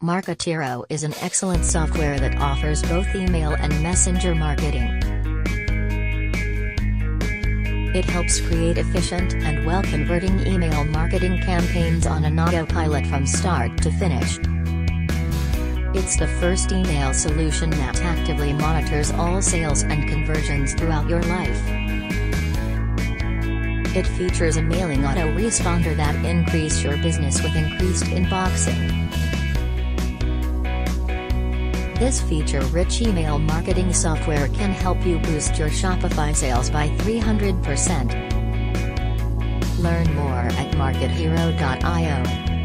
Market Hero is an excellent software that offers both email and messenger marketing. It helps create efficient and well converting email marketing campaigns on an autopilot from start to finish. It's the first email solution that actively monitors all sales and conversions throughout your life. It features a mailing autoresponder that increase your business with increased inboxing. This feature-rich email marketing software can help you boost your Shopify sales by 300%. Learn more at markethero.io.